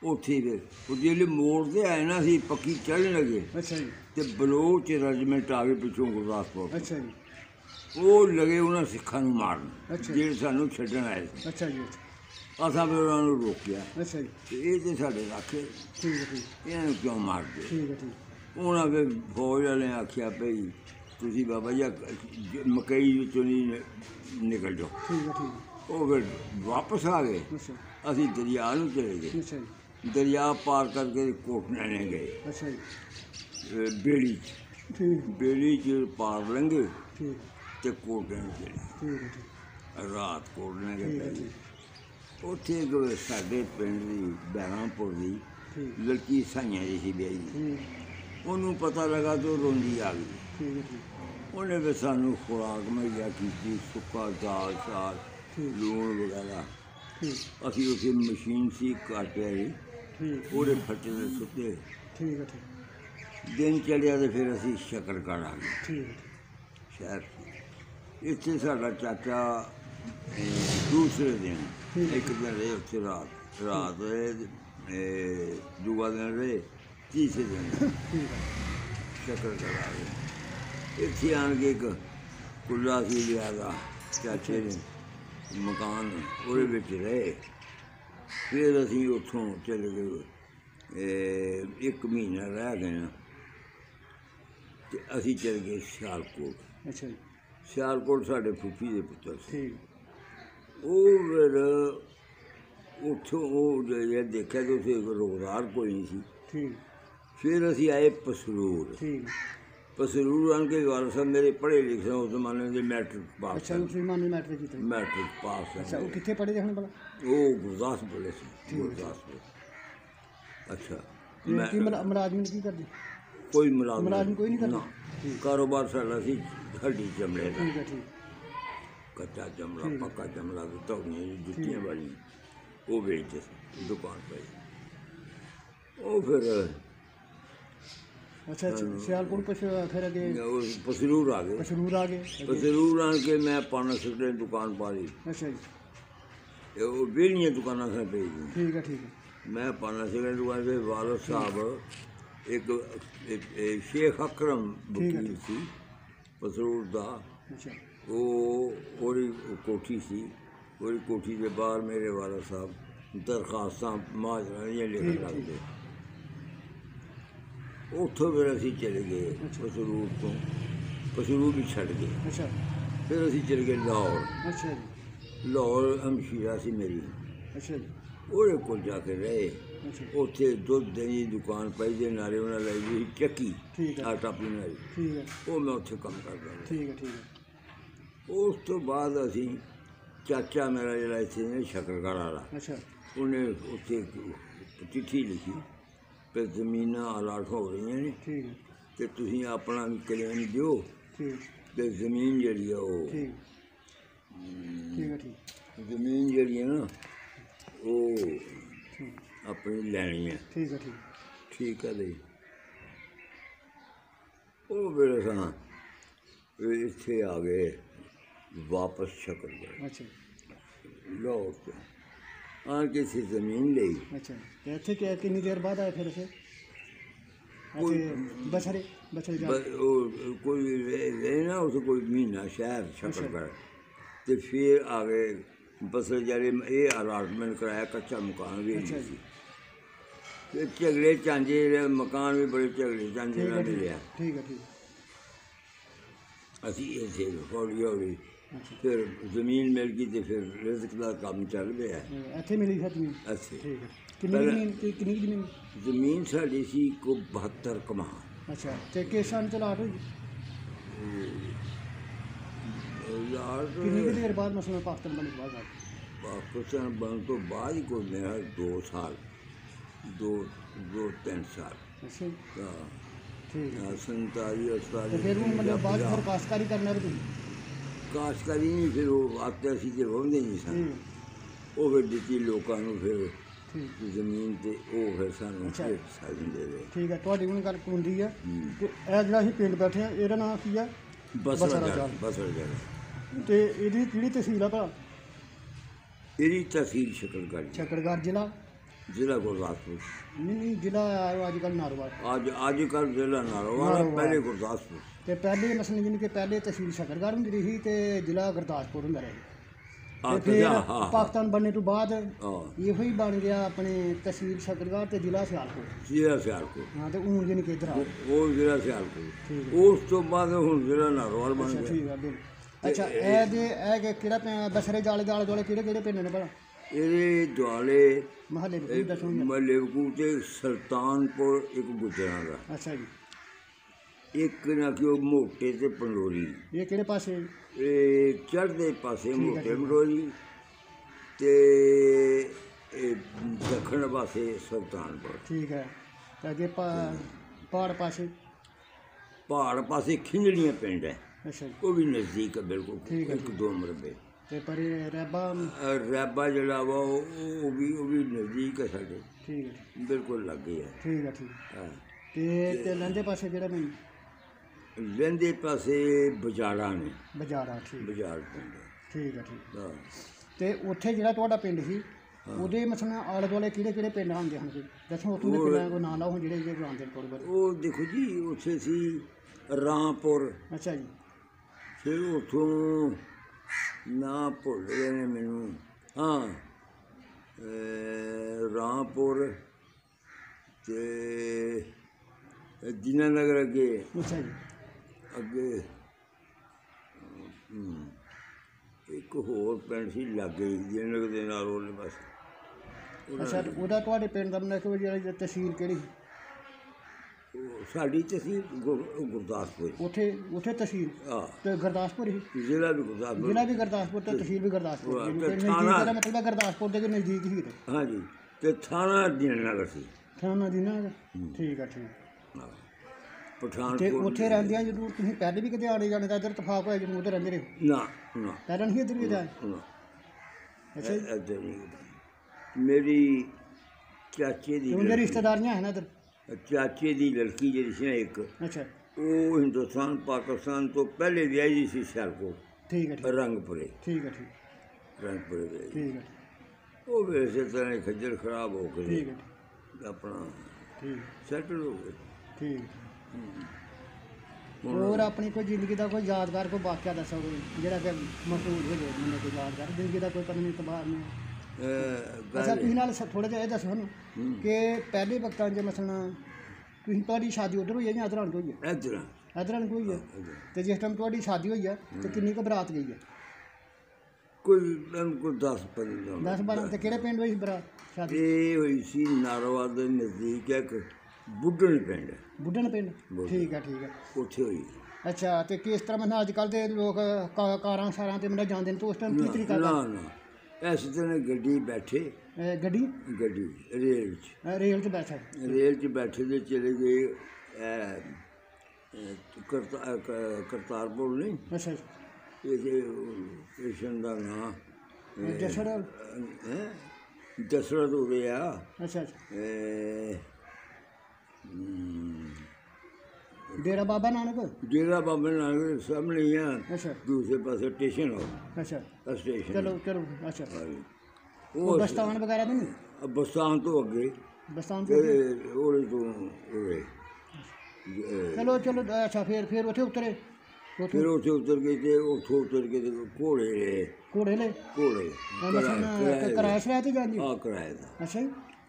ਉੱਥੇ ਫਿਰ। ਉਹ ਜਿਹੜੇ ਮੋੜ ਤੇ ਆਏ ਨਾ ਅਸੀਂ ਪੱਕੀ ਚੜ੍ਹਨ ਲੱਗੇ। ਅੱਛਾ ਜੀ। ਤੇ ਬਲੋਚ ਰੈਜੀਮੈਂਟ ਆ ਗਏ ਪਿੱਛੋਂ ਗੁਰਦਾਸਪੁਰ। ਅੱਛਾ ਜੀ। ਉਹ ਲਗੇ ਉਹਨਾਂ ਸਿੱਖਾਂ ਨੂੰ ਮਾਰਨ। ਜਿਹੜੇ ਸਾਨੂੰ ਛੱਡਣ ਆਏ ਸੀ। ਅੱਛਾ ਜੀ ਅਸਾਂ ਫਿਰ ਉਹਨਾਂ ਨੂੰ ਰੋਕਿਆ। ਅੱਛਾ ਜੀ। ਤੇ ਇਹ ਤੇ ਸਾਡੇ ਰਾਖੇ। ਠੀਕ ਹੈ ਠੀਕ ਇਹਨਾਂ ਨੂੰ ਕਿਉਂ ਮਾਰਦੇ ਠੀਕ ਹੈ ਠੀਕ ਉਹਨਾਂ ਫਿਰ ਫੌਜ ਵਾਲਿਆਂ ਆਖਿਆ ਭਈ ਤੁਸੀਂ ਬਾਬਾ ਜੀ ਮਕਈ ਵਿੱਚੋਂ ਨਹੀਂ ਨਿਕਲ ਜਾਓ। ਠੀਕ ਹੈ ਠੀਕ ਉਹ ਫਿਰ ਵਾਪਸ ਆ ਗਏ। ਅਸੀਂ ਦਰਿਆ ਨੂੰ ਚਲੇ ਗਏ। ਅੱਛਾ ਜੀ। ਦਰਿਆ ਪਾਰ ਕਰਕੇ ਕੋਟਣੇ ਗਏ। ਅੱਛਾ ਜੀ। ਅਹ ਬੇੜੀ 'ਚ। ਠੀਕ ਬੇੜੀ 'ਚ ਪਾਰ ਲੰਘੇ ਠੀਕ ਤੇ ਕੋਟਣੇ ਚਲੇ ਠੀਕ ਹੈ ਰਾਤ ਕੋਟਣੇ ਠੀਕ ਗਏ ਹੈ ਪਹਿਲੇ। ਠੀਕ ਉੱਥੇ ਇੱਕ ਸਾਡੇ ਪਿੰਡ ਦੀ ਬਹਿਰਾਮਪੁਰ ਦੀ ਠੀਕ ਲੜਕੀ ਸਾਈਆਂ ਜੀ ਸੀ ਵਿਆਹੀ। ਠੀਕ ਉਹਨੂੰ ਪਤਾ ਲੱਗਾ ਤੇ ਰੋਂਦੀ ਆ ਗਈ। ਠੀਕ ਹੈ ਉਹਨੇ ਵੀ ਸਾਨੂੰ ਖੁਰਾਕ ਮੁਹੱਈਆ ਕੀਤੀ ਸੁੱਕਾ ਦਾਲ ਸਾਲ ਠੀਕ। ਲੂਣ ਵਗੈਰਾ। ਠੀਕ ਅਸੀਂ ਉੱਥੇ ਮਸ਼ੀਨ ਸੀ ਕਾਟਿਆ ਜੀ ਠੀਕ। ਉਹਦੇ ਫੱਟੇ ਦੇ ਸੁੱਤੇ। ਠੀਕ ਹੈ ਠੀਕ ਦਿਨ ਚੜਿਆ ਤੇ ਫਿਰ ਅਸੀਂ ਸ਼ਕਰਗੜ੍ਹ ਆ ਗਏ ਠੀਕ ਹੈ। ਸ਼ਹਿਰ ਇੱਥੇ ਸਾਡਾ ਚਾਚਾ ਅਹ, ਦੂਸਰੇ ਦਿਨ। ਇੱਕ ਦਿਨ ਰਹੇ ਉੱਥੇ ਰਾਤ। ਰਾਤ ਰਹੇ ਦੂਆ ਦਿਨ ਰਹੇ ਤੀਸਰੇ ਦਿਨ ਠੀਕ ਹੈ। ਗਏ ਇੱਥੇ ਆਣ ਕੇ ਇੱਕ ਕੁੱਲਾ ਸੀ ਲਿਆ ਦਾ ਚਾਚੇ ਨੇ ਮਕਾਨ ਉਹਦੇ ਵਿੱਚ ਰਹੇ। ਫਿਰ ਅਸੀਂ ਉੱਥੋਂ ਚਲੇ ਗਏ। ਇਹ ਇੱਕ ਮਹੀਨਾ ਰਹਿ ਗਏ ਨਾ ਤੇ ਅਸੀਂ ਚਲੇ ਗਏ ਸਿਆਲਕੋਟ। ਅੱਛਾ ਜੀ। ਸਿਆਲਕੋਟ ਸਾਡੇ ਫੁੱਫੀ ਦੇ ਪੁੱਤਰ ਸੀ। ਉਹ ਫਿਰ ਉੱਥੋਂ ਉਹ ਜੇ ਦੇਖਿਆ ਤੇ ਉੱਥੇ ਰੋਜ਼ਗਾਰ ਕੋਈ ਨਹੀਂ ਸੀ। ਠੀਕ। ਫਿਰ ਅਸੀਂ ਆਏ ਪਸਰੂਰ। ਠੀਕ। ਪਸਰੂਰ ਆਣ ਕੇ ਗੱਲ ਸਨ ਮੇਰੇ ਪੜ੍ਹੇ ਲਿਖੇ ਉਸ ਜ਼ਮਾਨੇ ਦੇ ਮੈਟ੍ਰਿਕ ਪਾਸ ਅੱਛਾ ਸਨ ਤੁਸੀਂ ਮਾਨੀ ਮੈਟ੍ਰਿਕ ਕੀਤਾ? ਮੈਟ੍ਰਿਕ ਪਾਸ ਅੱਛਾ ਉਹ ਕਿੱਥੇ ਪੜ੍ਹੇ ਹੁਣ ਭਲਾ? ਉਹ ਗੁਰਦਾਸਪੁਰ ਸੀ ਗੁਰਦਾਸਪੁਰ। ਅੱਛਾ ਇਹ ਕੀ ਮੁਲਾ- ਮੁਲਾਜ਼ਮ ਕੀ ਕਰਦੇ? ਕੋਈ ਮੁਲਾਜ਼ਮ ਮੁਲਾਜ਼ਮ ਕੋਈ ਨਹੀਂ ਕਰਦਾ? ਕਾਰੋਬਾਰ ਸਾਡਾ ਸੀ ਹੱਡੀ ਚਮੜੇ ਦਾ। ਠੀਕ ਹੈ ਠੀਕ। ਕੱਚਾ ਚਮੜਾ ਪੱਕਾ ਚਮੜਾ ਤੇ ਧੌਣੀਆਂ ਜੀ ਜੁੱਤੀਆਂ ਵਾਲੀ ਉਹ ਵੇਚਦੇ ਸੀ ਦੁਕਾਨ ਪਈ ਉਹ ਫਿਰ ਅੱਛਾ ਅੱਛਾ ਸਿਆਲਕੋਟ ਪਛ ਫਿਰ ਅੱਗੇ ਉਹ ਪਸਰੂਰ ਆ ਗਏ ਪਸ਼ਨੂਰ ਆ ਗਏ ਅੱਗੇ। ਪਸਰੂਰ ਆਣ ਕੇ ਮੈਂ ਪਾਣਾ ਸਿੱਟੇ ਦੁਕਾਨ ਪਾ ਲਈ ਅੱਛਾ ਜੀ ਇਹ ਉਹ ਵਿਹਲੀਆਂ ਦੁਕਾਨਾਂ ਸੇ ਪਈ ਗਈਆਂ ਠੀਕ ਹੈ ਠੀਕ ਹੈ ਮੈਂ ਪਾਣਾ ਸਿੱਟੇ ਦੁਕਾਨ ਤੇ ਵਾਲਦ ਸਾਹਿਬ ਇੱਕ ਇੱਕ- ਇਹ ਸ਼ੇਖ ਅਕਰਮ ਠੀਕ ਹੈ, ਵਕੀਲ ਸੀ ਪਸਰੂਰ ਦਾ ਅੱਛਾ ਉਹ ਉਹਦੀ ਕੋਠੀ ਸੀ ਉਹਦੀ ਕੋਠੀ ਦੇ ਬਾਹਰ ਮੇਰੇ ਵਾਲਾ ਸਾਹਿਬ ਦਰਖਾਸਤਾਂ ਮਾਜਰੀਆਂ ਲਿਖਣ ਠੀਕ, ਲੱਗ ਗਏ ਉੱਥੋਂ ਫਿਰ ਅਸੀਂ ਚਲੇ ਗਏ। ਪਸਰੂਰ ਤੋਂ ਪਸਰੂਰ ਵੀ ਛੱਡ ਗਏ ਅੱਛਾ। ਫਿਰ ਅਸੀਂ ਚਲੇ ਗਏ ਲਾਹੌਰ। ਅੱਛਾ ਜੀ। ਲਾਹੌਰ ਹਮਸ਼ੀਰਾ ਸੀ ਮੇਰੀ। ਅੱਛਾ ਜੀ। ਉਹਦੇ ਕੋਲ ਜਾ ਕੇ ਰਹੇ। ਉੱਥੇ ਦੁੱਧ ਦੀ ਦੁਕਾਨ ਪਈ ਦੇ ਨਾਲੇ ਉਹਨਾਂ ਲਈ ਵੀ ਚੱਕੀ ਆਟਾ ਪੀਣ ਵਾਲੀ। ਠੀਕ ਹੈ। ਉਹ ਮੈਂ ਉੱਥੇ ਕੰਮ ਕਰਦਾ ਠੀਕ ਹੈ ਠੀਕ ਹੈ। ਉਸ ਤੋਂ ਬਾਅਦ ਅਸੀਂ ਚਾਚਾ ਮੇਰਾ ਜਿਹੜਾ ਇੱਥੇ ਨੇ ਸ਼ਕਰਗੜ੍ਹ ਵਾਲਾ ਅੱਛਾ। ਉਹਨੇ ਉੱਥੇ ਚਿੱਠੀ ਲਿਖੀ। ਕਿ ਜ਼ਮੀਨਾਂ ਅਲਾਟ ਹੋ ਰਹੀਆਂ ਨੇ। ਠੀਕ। ਹੈ ਤੇ ਤੁਸੀਂ ਆਪਣਾ ਵੀ ਕਲੇਮ ਦਿਓ। ਠੀਕ। ਤੇ ਜ਼ਮੀਨ ਜਿਹੜੀ ਆ ਉਹ ਠੀਕ। ਠੀਕ ਹੈ ਠੀਕ। ਜ਼ਮੀਨ ਜਿਹੜੀ ਹੈ ਨਾ ਉਹ ਆਪਣੀ ਲੈਣੀ ਹੈ ਠੀਕ ਹੈ ਠੀਕ। ਠੀਕ ਹੈ ਜੀ ਉਹ ਵੇਲੇ ਸਾਂ ਇੱਥੇ ਆ ਗਏ। ਵਾਪਸ ਸ਼ਕਰਗੜ੍ਹ ਅੱਛਾ। ਲਾਹੌਰ ਤੋਂ ਆਣ ਕੇ ਸੀ ਜ਼ਮੀਨ ਲਈ ਅੱਛਾ ਤੇ ਇੱਥੇ ਕਿ ਕਿੰਨੀ ਦੇਰ ਬਾਅਦ ਆਏ ਫਿਰ ਇੱਥੇ ਕੋਈ- ਅਤੇ ਬਸਰੇ ਬਸਰੇ ਜਾ ਬ- ਉਹ ਕੋਈ ਰਹਿ ਰਹਿ ਨਾ ਉਸ ਕੋਈ ਮਹੀਨਾ ਸ਼ਹਿਰ ਸ਼ਕਰਗੜ੍ਹ ਤੇ ਫਿਰ ਆ ਗਏ ਬਸ ਜਿਹੜੇ ਇਹ ਅਲਾਟਮੈਂਟ ਕਰਾਇਆ ਕੱਚਾ ਮਕਾਨ ਵੀ ਅੱਛਾ ਨਹੀਂ ਜੀ। ਸੀ ਤੇ ਝਗੜੇ ਚਾਂਜੇ ਜਿਹੜੇ ਮਕਾਨ ਵੀ ਬੜੇ ਝਗੜੇ ਚਾਂਜੇ ਠੀਕ ਹੈ ਨਾਲ ਠੀਕ ਮਿਲਿਆ ਹੈ ਠੀਕ ਹੈ ਠੀਕ ਅਸੀਂ ਇੱਥੇ ਹੌਲੀ ਹੌਲੀ ਅੱਛਾ ਫਿਰ ਜ਼ਮੀਨ ਮਿਲ ਗਈ ਤੇ ਫਿਰ ਰਿਜ਼ਕ ਦਾ ਕੰਮ ਚੱਲ ਪਿਆ ਇਹ ਇੱਥੇ ਮਿਲੀ ਹੈ ਜ਼ਮੀਨ ਅਸੀਂ ਠੀਕ ਹੈ ਕਿੰਨੀ ਕੁ ਪਹਿਲਾਂ- ਜ਼ਮੀਨ ਕਿ- ਕਿੰਨੀ ਕੁ ਜ਼ਮੀਨ ਜ਼ਮੀਨ ਸਾਡੀ ਸੀ ਕੋ 72 ਕਮਾ ਅੱਛਾ ਤੇ ਕਿਸ ਸਾਲ ਚਲਾਟ ਹੋਈ ਯਾਰ ਕਿੰਨੀ ਕੁ ਦੇਰ ਬਾਅਦ ਮਸਲਾ ਕਾਸ਼ਕਾਰੀ ਨਹੀਂ ਫਿਰ ਉਹ ਆਤੇ ਅਸੀਂ ਤੇ ਹੁੰਦੇ ਨਹੀਂ ਸਨ। ਠੀਕ ਉਹ ਫਿਰ ਦਿੱਤੀ ਲੋਕਾਂ ਨੂੰ ਫਿਰ ਠੀਕ। ਜ਼ਮੀਨ ਤੇ ਉਹ ਫਿਰ ਸਾਨੂੰ ਅੱਛਾ। ਫਿਰ ਸਾਜਨ ਦੇ ਦੇ ਠੀਕ ਹੈ ਤੁਹਾਡੀ ਹੁਣ ਗੱਲ ਹੁੰਦੀ ਆ ਹੂੰ। ਕਿ ਇਹ ਜਿਹੜਾ ਅਸੀਂ ਪਿੰਡ ਬੈਠੇ ਆ ਇਹਦਾ ਨਾਮ ਕੀ ਆ ਬਸਰਾ ਬਸਰਾ ਜਾਲ। ਬਸਰਾ ਜਾ ਤੇ ਇਹਦੀ ਕਿਹੜੀ ਤਹਿਸੀਲ ਆ ਭਾ ਇਹਦੀ ਤਹਿਸੀਲ ਸ਼ਕਲਗੜ੍ਹ। ਛੱਕੜਗੜ੍ਹ ਜ਼ਿਲ੍ਹਾ? ਜ਼ਿਲ੍ਹਾ ਗੁਰਦਾਸਪੁਰ। ਨਹੀਂ ਨਹੀਂ ਜ਼ਿਲ੍ਹਾ ਆਇਆ ਅੱਜ ਕੱਲ੍ਹ ਨਾਰਵਾਲ। ਅੱਜ ਅੱਜ ਕੱਲ੍ਹ ਜ਼ਿਲ੍ਹਾ ਨਾਰੋਵਾਲ ਨਾਰੋਵਾਲ। ਪਹਿਲੇ ਗੁਰਦਾਸਪੁਰ। ਤੇ ਪਹਿਲੇ ਮਸਲੇ ਜਿਨ ਕਿ ਪਹਿਲੇ ਤਹਿਸੀਲ ਸ਼ਕਰਗੜ੍ਹ ਹੁੰਦੀ ਰਹੀ ਤੇ ਜ਼ਿਲ੍ਹਾ ਗੁਰਦਾਸਪੁਰ ਹੁੰਦਾ ਰਿਹਾ ਤੇ ਫਿਰ ਪਾਕਿਸਤਾਨ ਬਣਨੇ ਤੋਂ ਬਾਅਦ ਇਹੋ ਹੀ ਬਣ ਗਿਆ ਆਪਣੇ ਤਹਿਸੀਲ ਸ਼ਕਰਗੜ੍ਹ ਤੇ ਜ਼ਿਲ੍ਹਾ ਸਿਆਲਕੋਟ। ਜ਼ਿਲ੍ਹਾ ਸਿਆਲਕੋਟ। ਹਾਂ ਤੇ ਹੁਣ ਜਿਨ ਕਿ ਇਧਰ ਆ ਉਹ- ਉਹ ਜ਼ਿਲ੍ਹਾ ਸਿਆਲਕੋਟ। ਉਸ ਤੋਂ ਬਾਅਦ ਹੁਣ ਜ਼ਿਲ੍ਹਾ ਨਾਰੋਵਾਲ ਬਣ ਗਿਆ। ਠੀਕ ਆ ਅੱਛਾ ਇਹ ਦੇ ਇਹ ਕਿਹੜਾ ਪਿੰਡ ਬਸਰੇ ਜਾਲੇ ਦੇ ਆਲੇ ਦੁਆਲੇ ਕਿਹੜੇ ਕਿਹੜੇ ਪਿੰਡ ਨੇ ਭਲਾ? ਇਹਦੇ ਦੁਆਲੇ ਮਹੱਲੇ ਦੇ ਦੱਸੋ ਜੀ। ਮਲੇਕੂ ਤੇ ਸੁਲਤਾਨਪੁਰ ਇੱਕ ਗੁਜਰਾਂ ਦਾ। ਅੱਛਾ ਜੀ। ਇੱਕ ਨਾ ਕਿ ਉਹ ਮੋਟੇ ਤੇ ਪੰਡੋਰੀ। ਇਹ ਕਿਹੜੇ ਪਾਸੇ? ਇਹ ਚੜ੍ਹਦੇ ਪਾਸੇ ਮੋਟੇ ਪੰਡੋਰੀ ਤੇ ਇਹ ਦੱਖਣ ਪਾਸੇ ਸੁਲਤਾਨਪੁਰ। ਠੀਕ ਹੈ। ਤੇ ਅੱਗੇ ਪਾ- ਪਹਾੜ ਪਾਸੇ। ਪਹਾੜ ਪਾਸੇ ਖਿੰਜੜੀਆਂ ਪਿੰਡ ਹੈ। ਅੱਛਾ ਜੀ। ਉਹ ਵੀ ਨਜ਼ਦੀਕ ਹੈ ਬਿਲਕੁਲ। ਠੀਕ ਹੈ। ਇੱਕ ਦੋ ਮਰਬੇ। ਤੇ ਪਰ ਇਹ ਰੈਬਾ ਰੈਬਾ ਜਿਹੜਾ ਵਾ ਉਹ ਉਹ ਵੀ ਉਹ ਵੀ ਨਜ਼ਦੀਕ ਹੈ ਸਾਡੇ। ਠੀਕ ਹੈ। ਬਿਲਕੁਲ ਲੱਗੇ ਹੈ ਠੀਕ ਹੈ ਠੀਕ ਹਾਂ। ਤੇ ਤੇ ਲੰਦੇ ਪਾਸੇ ਕਿਹੜਾ ਪਿੰਡ? ਲਹਿੰਦੇ ਪਾਸੇ ਬਜਾੜਾ ਨੇ। ਬਜਾਰਾ ਠੀਕ। ਬਜਾੜ ਪਿੰਡ। ਠੀਕ ਹੈ ਠੀਕ। ਹਾਂ। ਤੇ ਉੱਥੇ ਜਿਹੜਾ ਤੁਹਾਡਾ ਪਿੰਡ ਸੀ ਉਹਦੇ ਮਸਲਾ ਆਲੇ ਦੁਆਲੇ ਕਿਹੜੇ ਕਿਹੜੇ ਪਿੰਡ ਆਉਂਦੇ ਹਨ ਜੀ? ਦੱਸੋ ਉੱਥੋਂ ਦੇ ਪਿੰਡਾਂ ਕੋ ਨਾਂ ਲਾਓ ਜਿਹੜੇ ਜਿਹੜੇ ਥੋੜ੍ਹੇ ਬਹੁਤ। ਉਹ ਦੇਖੋ ਜੀ ਉੱਥੇ ਸੀ ਰਾਮਪੁਰ। ਅੱਛਾ ਜੀ। ਫਿਰ ਉਥੋਂ ਨਾ ਭੁੱਲ ਗਏ ਨੇ ਮੈਨੂੰ। ਹਾਂ। ਰਾਮਪੁਰ ਤੇ ਦੀਨਾਨਗਰ ਅੱਗੇ। ਅੱਛਾ ਜੀ। ਅੱਗੇ ਇੱਕ ਹੋਰ ਪਿੰਡ ਸੀ ਲਾਗੇ ਦੀਨਾਨਗਰ ਦੇ ਨਾਲ ਉਹਨੇ ਬਸ ਅੱਛਾ ਤੇ ਉਹਦਾ ਤੁਹਾਡੇ ਪਿੰਡ ਦਾ ਮਤਲਬ ਕਿ ਜਿਹੜੀ ਤਹਿਸੀਲ ਕਿਹੜੀ? ਉਹ ਸਾਡੀ ਤਹਿਸੀਲ ਗੁਰ- ਗੁਰਦਾਸਪੁਰ। ਉੱਥੇ ਉੱਥੇ ਤਹਿਸੀਲ? ਆ ਤੇ ਗੁਰਦਾਸਪੁਰ ਹੀ? ਜ਼ਿਲ੍ਹਾ ਵੀ ਗੁਰਦਾਸਪੁਰ। ਜ਼ਿਲ੍ਹਾ ਵੀ ਗੁਰਦਾਸਪੁਰ ਤੇ ਤਹਿਸੀਲ ਵੀ ਗੁਰਦਾਸਪੁਰ। ਤੇ ਨਜ਼ਦੀਕ ਥਾਣਾ- ਦਾ ਮਤਲਬ ਹੈ ਗੁਰਦਾਸਪੁਰ ਦੇ ਨਜ਼ਦੀਕ ਹੀ ਤੇ ਹਾਂਜੀ ਤੇ ਥਾਣਾ ਦੀਨਾਨਗਰ ਸੀ। ਥਾਣਾ ਦੀ ਨਾ ਠੀਕ ਆ ਠੀਕ। ਹਾਂ। ਤੇ ਪਠਾਨਕੋਟ ਉੱਥੇ ਰਹਿੰਦਿਆਂ ਜਦੋਂ ਤੁਸੀਂ ਪਹਿਲੇ ਵੀ ਕਿਤੇ ਆਣੇ ਜਾਣੇ ਦਾ ਇੱਧਰ ਤਫਾਕ ਹੋਇਆ ਜਦੋਂ ਉੱਧਰ ਰਹਿੰਦੇ ਰਹੇ? ਨਾ ਨਾ। ਪਹਿਲਾਂ ਨਹੀਂ ਇੱਧਰ ਵੀ ਜਾਏ ਨਾ ਅੱਛਾ ਜੀ। ਇੱਧਰ ਨਹੀਂ ਮੇਰੀ ਚਾਚੇ ਦੀ ਤੇ ਉਹਦੇ ਲੜਕੀ- ਰਿਸ਼ਤੇਦਾਰੀਆਂ ਹੈ ਨਾ ਇੱਧਰ? ਚਾਚੇ ਦੀ ਲੜਕੀ ਜਿਹੜੀ ਸੀ ਨਾ ਇੱਕ ਅੱਛਾ। ਉਹ ਹਿੰਦੁਸਤਾਨ ਪਾਕਿਸਤਾਨ ਤੋਂ ਪਹਿਲੇ ਵਿਆਹੀ ਸੀ ਸਿਆਲਕੋਟ ਠੀਕ ਹੈ ਠੀਕ। ਰੰਗਪੁਰੇ। ਠੀਕ ਹੈ ਠੀਕ। ਰੰਗਪੁਰੇ ਵਿਆਹੀ ਠੀਕ ਹੈ ਉਹ ਵੀ ਇਸੇ ਤਰ੍ਹਾਂ ਹੀ ਖੱਜਲ ਖਰਾਬ ਹੋ ਕੇ ਠੀਕ ਹੈ ਆਪਣਾ ਠੀਕ। ਸੈਟਲ ਹੋ ਗਏ। ਠੀਕ। ਹੋਰ ਆਪਣੀ ਕੋਈ ਜ਼ਿੰਦਗੀ ਦਾ ਕੋਈ ਯਾਦਗਾਰ ਕੋਈ ਵਾਕਿਆ ਦੱਸੋ ਕੋਈ ਜਿਹੜਾ ਕਿ ਮਸ਼ਹੂਰ ਹੋ ਜਾਵੇ ਮੈਨੂੰ ਕੋਈ ਯਾਦਗਾਰ ਜ਼ਿੰਦਗੀ ਦਾ ਕੋਈ ਪਤਾ ਨਹੀਂ ਤਬਾਰ ਨਹੀਂ। ਅੱਛਾ ਤੁਸੀਂ ਨਾਲ ਥੋੜਾ ਜਿਹਾ ਇਹ ਦੱਸੋ ਸਾਨੂੰ। ਕਿ ਪਹਿਲੇ ਵਕਤਾਂ 'ਚ ਮਸਲਣਾ ਤੁਸੀਂ ਤੁਹਾਡੀ ਸ਼ਾਦੀ ਉਧਰ ਹੋਈ ਹੈ ਜਾਂ ਅਧਰਾਂ ਹੋਈ ਹੈ? ਇੱਧਰ ਅਧਰਾਂ ਹੋਈ ਹੈ। ਤੇ ਜਿਸ ਟਾਈਮ ਤੁਹਾਡੀ ਸ਼ਾਦੀ ਹੋਈ ਹੈ ਤੇ ਕਿੰਨੀ ਕੁ ਬਰਾਤ ਗਈ ਹੈ? ਕੋਈ ਕੋਈ 10 15 10 12 ਤੇ ਕਿਹੜੇ ਪਿੰਡ ਹੋਈ ਸੀ ਬਰਾਤ ਸ਼ਾਦੀ? ਇਹ ਹੋਈ ਸੀ ਨਾਰੋਵਾਲ ਦੇ ਨਜ਼ਦੀਕ ਇੱਕ ਬੁੱਢਣ ਪਿੰਡ। ਬੁੱਢਣ ਪਿੰਡ? ਬੁੱਢਣ। ਠੀਕ ਹੈ ਠੀਕ ਹੈ ਉੱਥੇ ਹੋਈ। ਅੱਛਾ ਤੇ ਕਿਸ ਤਰ੍ਹਾਂ ਮਤਲਬ ਅੱਜ ਕੱਲ ਦੇ ਲੋਕ ਕਾ- ਕਾਰਾਂ ਸਾਰਾਂ ਤੇ ਮਤਲਬ ਜਾਂਦੇ ਨੇ ਤਾਂ ਉਸ ਟਾਈਮ ਕੀ ਤਰੀਕਾ ਨਾ ਦਾ ਨਾ। ਇਸ ਤਰ੍ਹਾਂ ਗੱਡੀ ਬੈਠੇ। ਅਹ ਗੱਡੀ? ਗੱਡੀ ਰੇਲ 'ਚ। ਅਹ ਰੇਲ 'ਚ ਬੈਠਾ। ਰੇਲ 'ਚ ਬੈਠੇ ਤੇ ਚਲੇ ਗਏ ਅਹ, ਅਹ, ਕਰਤਾ- ਅਹ, ਕ- ਕਰਤਾਰਪੁਰ ਨਹੀਂ? ਅੱਛਾ ਜੀ। ਇਹ ਸਟੇਸ਼ਨ ਦਾ ਨਾਂ ਜਸੜ? ਹੈ ਦਸਰਤ ਹੋ ਗਿਆ ਅੱਛਾ ਅੱਛਾ ਹਮ, ਡੇਰਾ ਬਾਬਾ ਨਾਨਕ? ਡੇਰਾ ਬਾਬਾ ਨਾਨਕ ਦੇ ਸਾਹਮਣੇ ਹੀ ਆ। ਅੱਛਾ। ਦੂਸਰੇ ਪਾਸੇ ਸਟੇਸ਼ਨ ਹੋ ਅੱਛਾ। ਸਟੇਸ਼ਨ ਚਲੋ ਚਲੋ ਅੱਛਾ। ਉਹ ਬਸਤਾਨ ਵਗੈਰਾ ਵੀ ਨਹੀਂ? ਬਸਤਾਨ ਤੋਂ ਅੱਗੇ। ਬਸਤਾਨ ਤੇ ਤੋਂ ਉਹਦੇ ਤੋਂ ਉਹਦੇ ਚਲੋ ਚਲੋ ਅੱਛਾ ਫਿਰ ਫਿਰ ਉੱਥੇ ਉਤਰੇ। ਫਿਰ ਉੱਥੇ ਉਤਰ ਕੇ ਤੇ ਉੱਥੋਂ ਉਤਰ ਕੇ ਤੇ ਘੋੜੇ ਘੋੜੇ ਲੈ ਘੋੜੇ। ਕਿਰਾਇਆ ਸ਼ਰਾਇਆ ਤੇ ਜਾਂਦੀ? ਆ ਕਿਰਾਏ ਦਾ। ਅੱਛਾ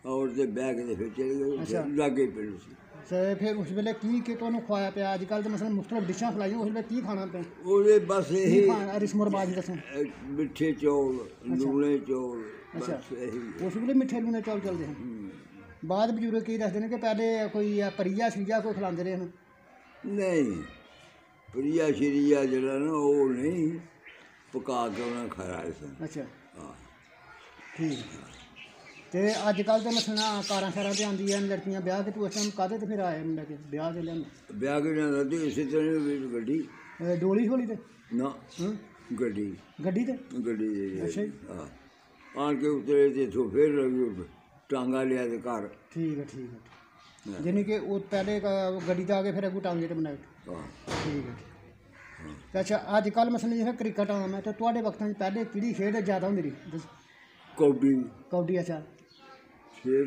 ਔਰ ਤੇ ਬੈਗ ਦੇ ਫਿਰ ਚਲੇ ਗਏ ਅੱਛਾ। ਲਾਗੇ ਪਿੰਡ ਸੀ। ਤੇ ਫਿਰ ਉਸ ਵੇਲੇ ਕੀ ਕੀ ਤੁਹਾਨੂੰ ਖਵਾਇਆ ਪਿਆ? ਅੱਜ ਕੱਲ੍ਹ ਤਾਂ ਮਸਲਨ ਮੁxtਲਫ ਡਿਸ਼ਾਂ ਖਲਾਈਆਂ ਉਸ ਵੇਲੇ ਕੀ ਖਾਣਾ ਪਿਆ? ਉਹਦੇ ਬਸ ਕੀ ਇਹ ਖਾਣਾ? ਰਿਸਮਰਬਾਜ ਦੱਸੋ। ਮਿੱਠੇ ਚੌਲ ਲੂਣੇ ਚੌਲ ਬਸ ਅੱਛਾ। ਇਹੀ। ਉਸ ਵੇਲੇ ਮਿੱਠੇ ਲੂਣੇ ਚੌਲ ਚੱਲਦੇ ਹਨ। ਹਮ। ਬਾਅਦ ਬਜ਼ੁਰਗ ਕੀ ਦੱਸਦੇ ਨੇ ਕਿ ਪਹਿਲੇ ਕੋਈ ਆ ਪਰੀਆ ਸੀਜਾ ਕੋਈ ਖਿਲਾਉਂਦੇ ਰਹੇ ਹਨ? ਨਹੀਂ। ਪ੍ਰਿਆ ਸ਼ਰੀਆ ਜਿਹੜਾ ਨਾ ਉਹ ਨਹੀਂ। ਪਕਾ ਕੇ ਉਹਨਾਂ ਖਾਇਆ ਸਨ ਅੱਛਾ। ਹਾਂ। ਠੀਕ। ਹੈ। ਤੇ ਅੱਜ ਕੱਲ੍ਹ ਤਾਂ ਮਸਲਨਾ ਕਾਰਾਂ ਸ਼ਾਰਾਂ ਤੇ ਆਉਂਦੀਆਂ ਲੜਕੀਆਂ ਵਿਆਹ ਕੇ ਤੂੰ ਉਸ ਟਾਈਮ ਕਾਹਦੇ ਤੇ ਫਿਰ ਆਏ ਮੁੰਡਾ ਕੇ ਵਿਆਹ ਤੇ ਲਿਆਂਦਾ ਵਿਆਹ ਕੇ ਜਾਂਦਾ ਤੇ ਇਸੇ ਤਰ੍ਹਾਂ ਹੀ ਵਿੱਚ ਗੱਡੀ। ਡੋਲੀ ਛੋਲੀ ਤੇ? ਨਾ ਹਾਂ? ਗੱਡੀ। ਗੱਡੀ ਤੇ? ਗੱਡੀ ਦੇ ਅੱਛਾ ਜੀ। ਹਾਂ। ਆਣ ਕੇ ਉਤਰੇ ਤੇ ਇੱਥੋਂ ਫੇਰ ਲੱਗੀ ਟਾਂਗਾ ਲਿਆ ਤੇ ਘਰ। ਠੀਕ ਹੈ ਠੀਕ ਹੈ ਹਾਂ। ਜਾਨੀ ਕਿ ਉਹ ਪਹਿਲੇ ਕ- ਗੱਡੀ ਤੇ ਆ ਕੇ ਫਿਰ ਅੱਗੂ ਟਾਂਗੇ ਤੇ ਬਣਾਏ। ਹਾਂ। ਠੀਕ ਹੈ। ਤੇ ਅੱਛਾ ਅੱਜ ਕੱਲ੍ਹ ਮਸਲਨ ਜਿਹੜਾ ਕ੍ਰਿਕਟ ਆਉਣਾ ਮੈਂ ਤੇ ਤੁਹਾਡੇ ਵਕਤਾਂ 'ਚ ਪਹਿਲੇ ਕਿਹੜੀ ਖੇਡ ਜ਼ਿਆਦਾ ਹੁੰਦੀ ਰਹੀ? ਦੱਸ- ਕੌਡੀ ਕਬੱਡੀ ਅੱਛਾ। ਫਿਰ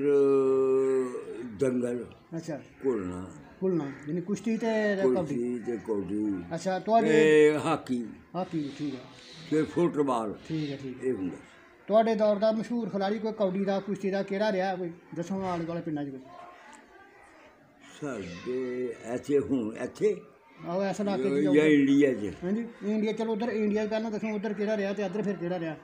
ਦੰਗਲ ਅੱਛਾ। ਘੁਲਣਾ। ਕੁਲਨਾ ਯਾਨੀ ਕੁਸ਼ਤੀ ਤੇ ਕਬੱਡੀ? ਤੇ ਕੌਡੀ ਅੱਛਾ ਤੁਹਾਡੇ ਤੇ ਹਾਕੀ। ਹਾਕੀ ਠੀਕ ਹੈ। ਫਿਰ ਫੁੱਟਬਾਲ। ਠੀਕ ਹੈ ਠੀਕ ਹੈ। ਇਹ ਹੁੰਦਾ। ਤੁਹਾਡੇ ਦੌਰ ਦਾ ਮਸ਼ਹੂਰ ਖਿਡਾਰੀ ਕੋਈ ਕਬੱਡੀ ਦਾ ਕੁਸ਼ਤੀ ਦਾ ਕਿਹੜਾ ਰਿਹਾ? ਕੋਈ ਦੱਸੋ ਆਲੇ ਦੁਆਲੇ ਪਿੰਡਾਂ 'ਚ ਕੋਈ। ਸਾਡੇ ਇੱਥੇ ਹੁਣ ਇੱਥੇ? ਆਓ ਐਸਾ ਜਾਂ ਜਾਓ ਇੰਡੀਆ 'ਚ। ਹਾਂਜੀ ਇੰਡੀਆ ਚਲੋ ਉਧਰ ਇੰਡੀਆ ਪਹਿਲਾਂ ਦੱਸੋ ਉਧਰ ਕਿਹੜਾ ਰਿਹਾ ਤੇ ਇੱਧਰ ਫਿਰ ਕਿਹੜਾ ਰਿਹਾ?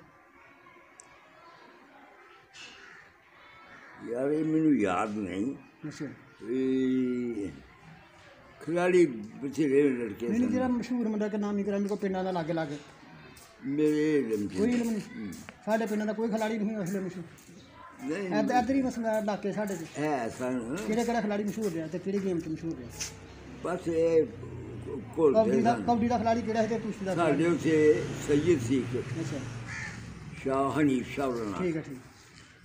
ਯਾਰ ਇਹ ਮੈਨੂੰ ਯਾਦ ਨਹੀਂ। ਅੱਛਾ। ਇਹ ਖਿਲਾੜੀ ਬਥੇਰੇ ਲੜਕੇ ਨਹੀਂ ਸਨ। ਜਿਹੜਾ ਮਸ਼ਹੂਰ ਮੁੰਡਾ ਕਿ ਨਾਮ ਨਹੀਂ ਕਰਾਂ ਮੇਰੇ ਕੋਲ ਪਿੰਡਾਂ ਦਾ ਲਾਗੇ ਲਾਗੇ। ਮੇਰੇ ਇਲਮ 'ਚ ਕੋਈ ਇਲਮ ਨਹੀਂ। ਸਾਡੇ ਪਿੰਡਾਂ ਦਾ ਕੋਈ ਖਿਡਾਰੀ ਨਹੀਂ ਉਸ ਵੇਲੇ ਮਸ਼ਹੂਰ। ਨਹੀਂ ਇੱਧਰ ਹੀ ਮਸਲਾ ਇਲਾਕੇ ਸਾਡੇ 'ਚ ਹੈ ਸਨ। ਕਿਹੜੇ ਕਿਹੜਾ ਖਿਡਾਰੀ ਮਸ਼ਹੂਰ ਰਿਹਾ ਤੇ ਕਿਹੜੀ ਗੇਮ 'ਚ ਮਸ਼ਹੂਰ ਰਿਹਾ? ਬਸ ਇਹ ਕਬੱਡੀ ਦਾ ਸਨ ਕਬੱਡੀ ਦਾ ਖਿਡਾਰੀ ਕਿਹੜਾ ਸੀ ਤੇ ਦਾ ਖਿਡਾਰੀ? ਸਾਡੇ ਉੱਥੇ ਸੈਯਦ ਸੀ ਇੱਕ। ਅੱਛਾ। ਸ਼ਾਹ ਹਨੀਫ ਸ਼ਾਹ ਦਾ ਠੀਕ ਹੈ ਠੀਕ।